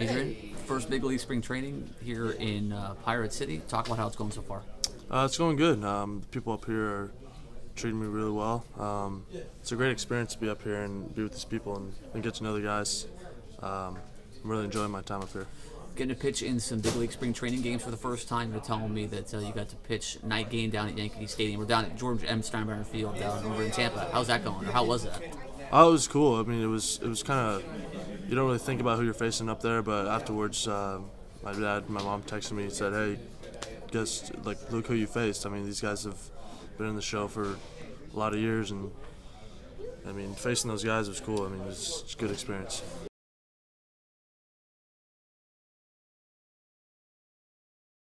Adrian, first big league spring training here in uh, Pirate City. Talk about how it's going so far. Uh, it's going good. Um, the people up here are treating me really well. Um, it's a great experience to be up here and be with these people and, and get to know the guys. Um, I'm really enjoying my time up here. Getting to pitch in some big league spring training games for the first time. You're telling me that uh, you got to pitch night game down at Yankee Stadium. We're down at George M. Steinbrenner Field down over in Tampa. How's that going? Or how was that? Oh, it was cool. I mean, it was it was kind of you don't really think about who you're facing up there, but afterwards, uh, my dad, my mom texted me and said, "Hey, guess like look who you faced." I mean, these guys have been in the show for a lot of years, and I mean, facing those guys was cool. I mean, it was, it was a good experience.